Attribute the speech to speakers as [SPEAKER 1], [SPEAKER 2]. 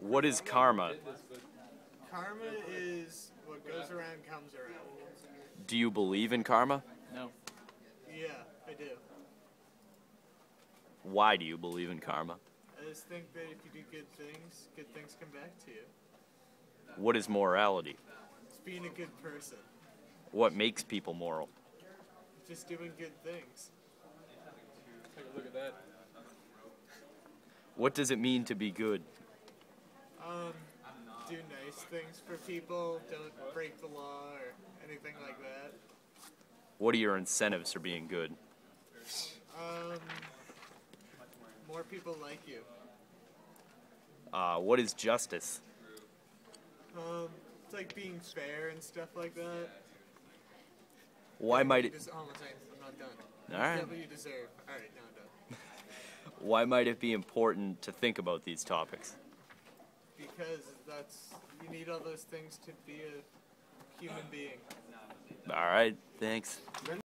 [SPEAKER 1] What is karma?
[SPEAKER 2] Karma is what goes around comes around.
[SPEAKER 1] Do you believe in karma?
[SPEAKER 3] No.
[SPEAKER 2] Yeah, I do.
[SPEAKER 1] Why do you believe in karma?
[SPEAKER 2] I just think that if you do good things, good things come back to you.
[SPEAKER 1] What is morality?
[SPEAKER 2] It's being a good person.
[SPEAKER 1] What makes people moral?
[SPEAKER 2] Just doing good things.
[SPEAKER 3] Take a look at that.
[SPEAKER 1] What does it mean to be good?
[SPEAKER 2] Things for people. Don't break the law or anything like that.
[SPEAKER 1] What are your incentives for being good?
[SPEAKER 2] Um, more people like you.
[SPEAKER 1] Uh, what is justice?
[SPEAKER 2] Um, it's like being fair and stuff like that.
[SPEAKER 1] Why might it?
[SPEAKER 2] oh, I'm not done.
[SPEAKER 1] All right.
[SPEAKER 2] Get what you deserve. All right, now I'm done.
[SPEAKER 1] Why might it be important to think about these topics?
[SPEAKER 2] Because that's you need all those things to be a human being.
[SPEAKER 1] All right, thanks.